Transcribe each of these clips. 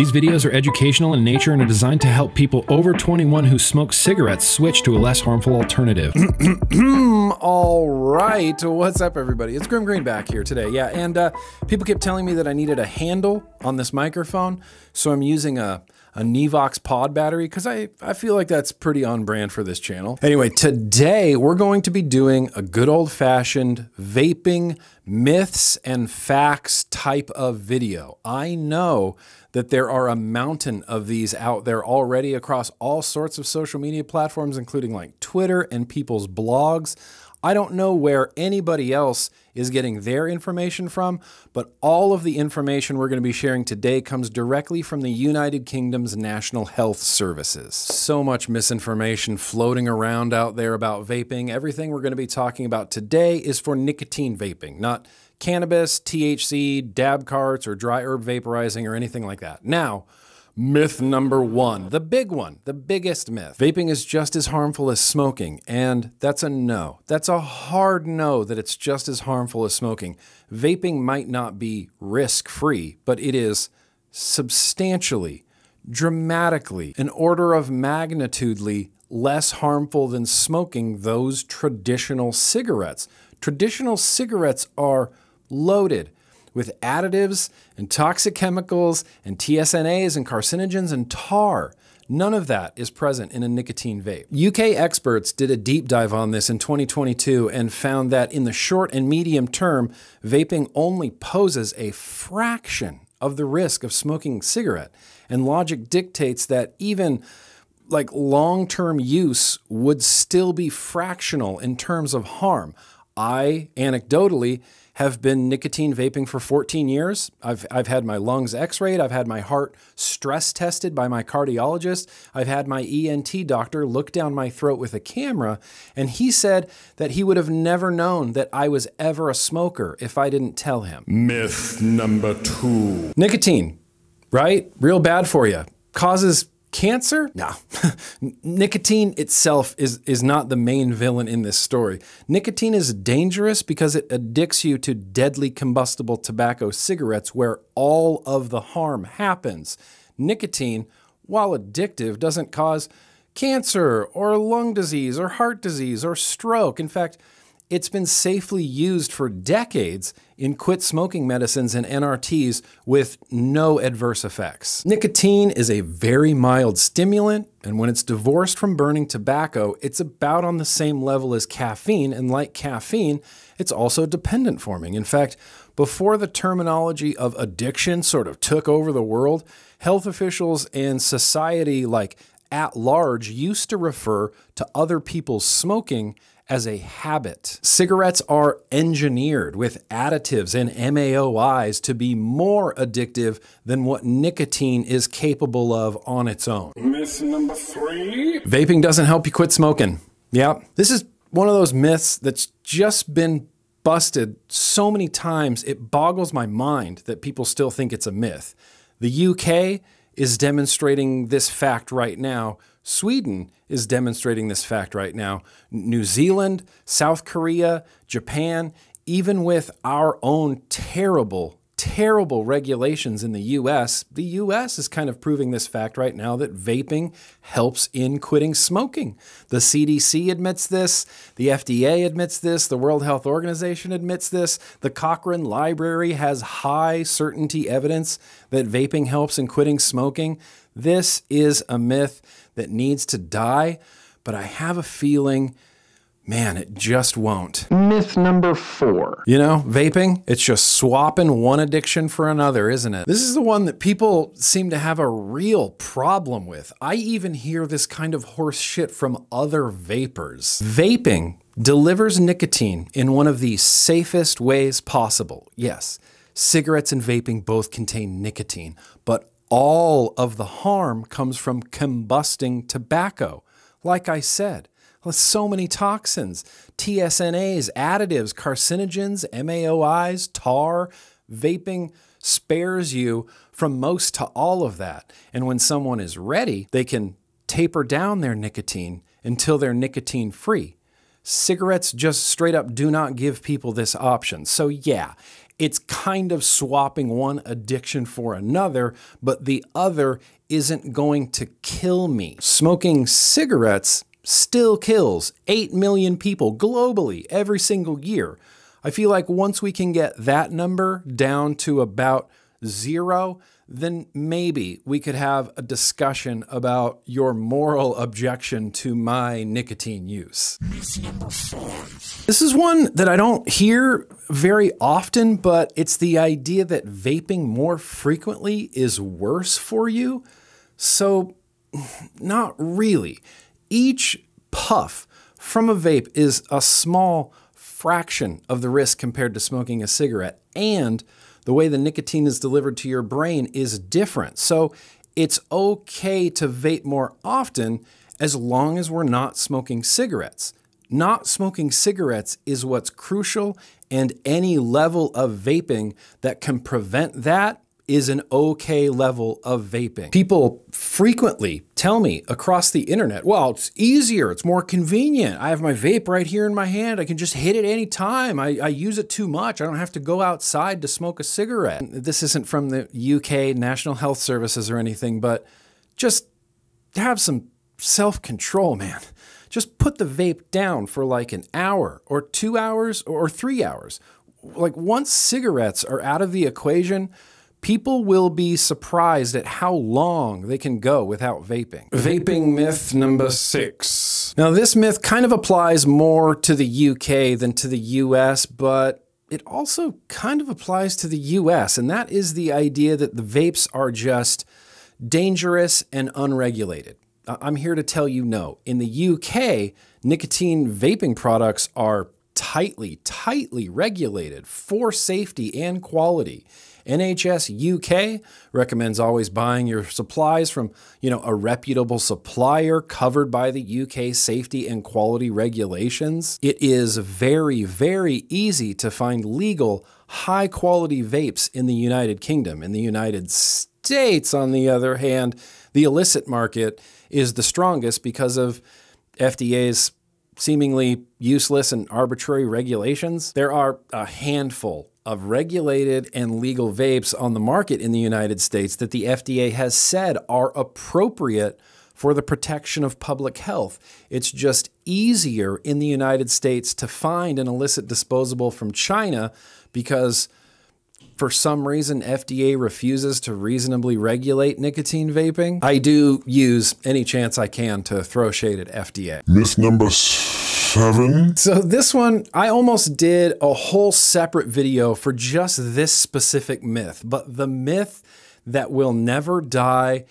These videos are educational in nature and are designed to help people over 21 who smoke cigarettes switch to a less harmful alternative. All right, what's up, everybody? It's Grimm Green back here today. Yeah, and uh, people kept telling me that I needed a handle on this microphone, so I'm using a a Nevoks pod battery because I, I feel like that's pretty on brand for this channel. Anyway, today we're going to be doing a good old fashioned vaping myths and facts type of video. I know that there are a mountain of these out there already across all sorts of social media platforms, including like Twitter and people's blogs. I don't know where anybody else is getting their information from, but all of the information we're going to be sharing today comes directly from the United Kingdom's National Health Services. So much misinformation floating around out there about vaping. Everything we're going to be talking about today is for nicotine vaping, not cannabis, THC, dab carts, or dry herb vaporizing, or anything like that. Now, Myth number one, the big one, the biggest myth. Vaping is just as harmful as smoking, and that's a no. That's a hard no that it's just as harmful as smoking. Vaping might not be risk free, but it is substantially, dramatically, an order of magnitudely less harmful than smoking those traditional cigarettes. Traditional cigarettes are loaded with additives and toxic chemicals and TSNAs and carcinogens and tar. None of that is present in a nicotine vape. UK experts did a deep dive on this in 2022 and found that in the short and medium term, vaping only poses a fraction of the risk of smoking cigarette. And logic dictates that even like long-term use would still be fractional in terms of harm. I anecdotally have been nicotine vaping for 14 years. I've, I've had my lungs x rayed. I've had my heart stress tested by my cardiologist. I've had my ENT doctor look down my throat with a camera, and he said that he would have never known that I was ever a smoker if I didn't tell him. Myth number two Nicotine, right? Real bad for you. Causes Cancer? No. Nicotine itself is, is not the main villain in this story. Nicotine is dangerous because it addicts you to deadly combustible tobacco cigarettes where all of the harm happens. Nicotine, while addictive, doesn't cause cancer or lung disease or heart disease or stroke. In fact, it's been safely used for decades in quit smoking medicines and NRTs with no adverse effects. Nicotine is a very mild stimulant, and when it's divorced from burning tobacco, it's about on the same level as caffeine, and like caffeine, it's also dependent forming. In fact, before the terminology of addiction sort of took over the world, health officials and society like at large used to refer to other people's smoking as a habit. Cigarettes are engineered with additives and MAOIs to be more addictive than what nicotine is capable of on its own. Myth number three Vaping doesn't help you quit smoking. Yeah, this is one of those myths that's just been busted so many times it boggles my mind that people still think it's a myth. The UK is demonstrating this fact right now Sweden is demonstrating this fact right now. New Zealand, South Korea, Japan, even with our own terrible, terrible regulations in the US, the US is kind of proving this fact right now that vaping helps in quitting smoking. The CDC admits this, the FDA admits this, the World Health Organization admits this, the Cochrane Library has high certainty evidence that vaping helps in quitting smoking. This is a myth that needs to die, but I have a feeling, man, it just won't. Myth number four. You know, vaping, it's just swapping one addiction for another, isn't it? This is the one that people seem to have a real problem with. I even hear this kind of horse shit from other vapers. Vaping delivers nicotine in one of the safest ways possible. Yes, cigarettes and vaping both contain nicotine, but all of the harm comes from combusting tobacco. Like I said, so many toxins, TSNAs, additives, carcinogens, MAOIs, tar, vaping spares you from most to all of that. And when someone is ready, they can taper down their nicotine until they're nicotine free. Cigarettes just straight up do not give people this option. So, yeah, it's kind of swapping one addiction for another, but the other isn't going to kill me. Smoking cigarettes still kills 8 million people globally every single year. I feel like once we can get that number down to about zero, then maybe we could have a discussion about your moral objection to my nicotine use. This is one that I don't hear very often, but it's the idea that vaping more frequently is worse for you. So, not really. Each puff from a vape is a small fraction of the risk compared to smoking a cigarette. And the way the nicotine is delivered to your brain is different. So it's okay to vape more often as long as we're not smoking cigarettes. Not smoking cigarettes is what's crucial, and any level of vaping that can prevent that is an okay level of vaping. People frequently tell me across the internet, well, it's easier, it's more convenient. I have my vape right here in my hand. I can just hit it anytime. I, I use it too much. I don't have to go outside to smoke a cigarette. This isn't from the UK National Health Services or anything, but just have some self control, man. Just put the vape down for like an hour or two hours or three hours. Like once cigarettes are out of the equation, people will be surprised at how long they can go without vaping. Vaping myth number six. Now, this myth kind of applies more to the UK than to the US, but it also kind of applies to the US, and that is the idea that the vapes are just dangerous and unregulated. I'm here to tell you no. In the UK, nicotine vaping products are tightly, tightly regulated for safety and quality. NHS UK recommends always buying your supplies from, you know, a reputable supplier covered by the UK safety and quality regulations. It is very very easy to find legal high quality vapes in the United Kingdom. In the United States on the other hand, the illicit market is the strongest because of FDA's seemingly useless and arbitrary regulations. There are a handful of regulated and legal vapes on the market in the United States that the FDA has said are appropriate for the protection of public health. It's just easier in the United States to find an illicit disposable from China because for some reason FDA refuses to reasonably regulate nicotine vaping. I do use any chance I can to throw shade at FDA. Myth number seven. So this one, I almost did a whole separate video for just this specific myth, but the myth that will never die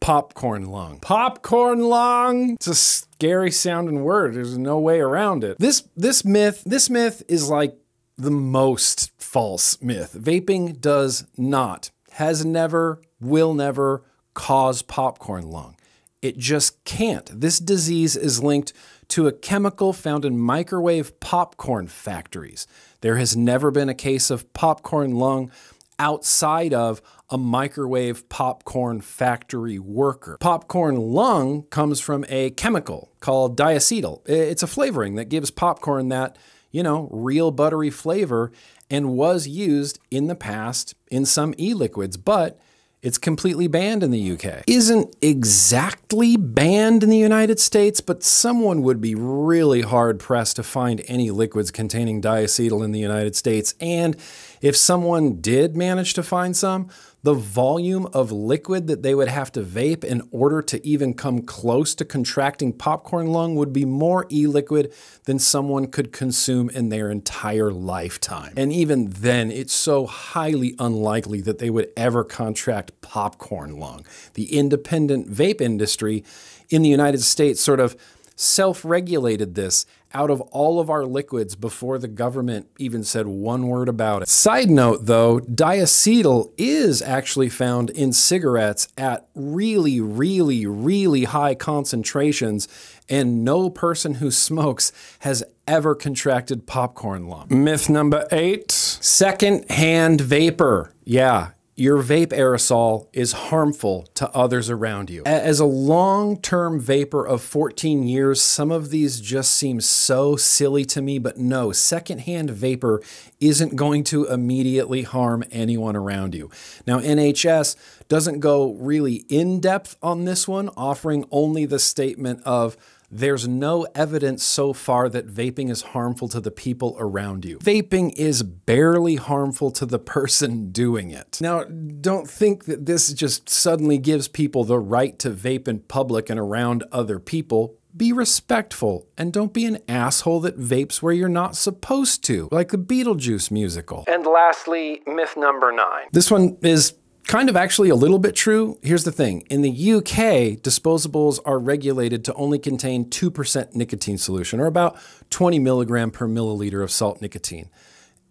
popcorn lung. Popcorn lung. It's a scary sounding word. There's no way around it. This this myth, this myth is like the most false myth. Vaping does not, has never, will never cause popcorn lung. It just can't. This disease is linked to a chemical found in microwave popcorn factories. There has never been a case of popcorn lung outside of a microwave popcorn factory worker. Popcorn lung comes from a chemical called diacetyl. It's a flavoring that gives popcorn that, you know, real buttery flavor and was used in the past in some e liquids, but it's completely banned in the UK. Isn't exactly banned in the United States, but someone would be really hard pressed to find any liquids containing diacetyl in the United States. And if someone did manage to find some, the volume of liquid that they would have to vape in order to even come close to contracting popcorn lung would be more e liquid than someone could consume in their entire lifetime. And even then, it's so highly unlikely that they would ever contract popcorn lung. The independent vape industry in the United States sort of self regulated this out of all of our liquids before the government even said one word about it. Side note though, diacetyl is actually found in cigarettes at really, really, really high concentrations, and no person who smokes has ever contracted popcorn lung. Myth number eight. Second hand vapor. Yeah, your vape aerosol is harmful to others around you. As a long term vaper of 14 years, some of these just seem so silly to me, but no, secondhand vapor isn't going to immediately harm anyone around you. Now, NHS doesn't go really in depth on this one, offering only the statement of, there's no evidence so far that vaping is harmful to the people around you. Vaping is barely harmful to the person doing it. Now, don't think that this just suddenly gives people the right to vape in public and around other people. Be respectful and don't be an asshole that vapes where you're not supposed to, like the Beetlejuice musical. And lastly, myth number nine. This one is kind of actually a little bit true. Here's the thing in the UK, disposables are regulated to only contain 2% nicotine solution, or about 20 milligram per milliliter of salt nicotine.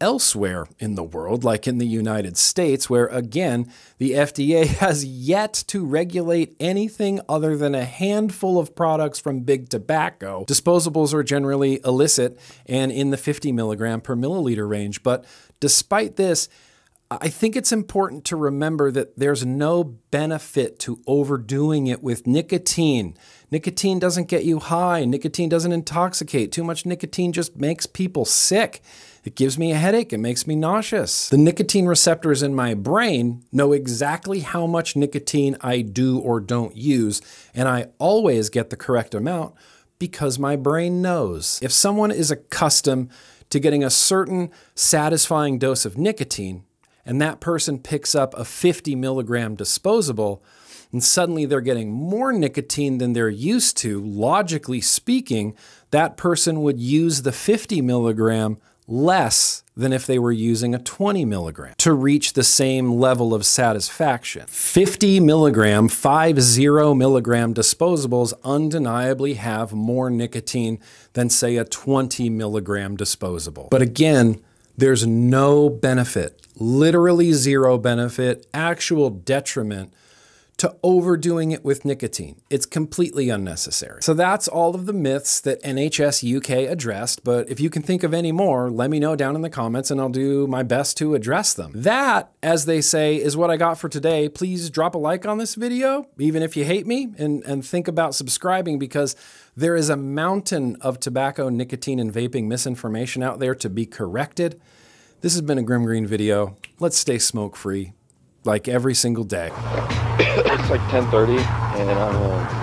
Elsewhere in the world, like in the United States, where again, the FDA has yet to regulate anything other than a handful of products from big tobacco, disposables are generally illicit and in the 50 milligram per milliliter range. But despite this, I think it's important to remember that there's no benefit to overdoing it with nicotine. Nicotine doesn't get you high, nicotine doesn't intoxicate. Too much nicotine just makes people sick. It gives me a headache, it makes me nauseous. The nicotine receptors in my brain know exactly how much nicotine I do or don't use, and I always get the correct amount because my brain knows. If someone is accustomed to getting a certain satisfying dose of nicotine, and that person picks up a 50 milligram disposable, and suddenly they're getting more nicotine than they're used to, logically speaking, that person would use the 50 milligram less than if they were using a 20 milligram to reach the same level of satisfaction. 50 milligram, 50 milligram disposables undeniably have more nicotine than, say, a 20 milligram disposable. But again, there's no benefit, literally zero benefit, actual detriment to overdoing it with nicotine. It's completely unnecessary. So that's all of the myths that NHS UK addressed, but if you can think of any more, let me know down in the comments and I'll do my best to address them. That, as they say, is what I got for today. Please drop a like on this video, even if you hate me, and, and think about subscribing because there is a mountain of tobacco, nicotine, and vaping misinformation out there to be corrected. This has been a Grimm Green video. Let's stay smoke free, like every single day. it's like 10:30, and I'm. Uh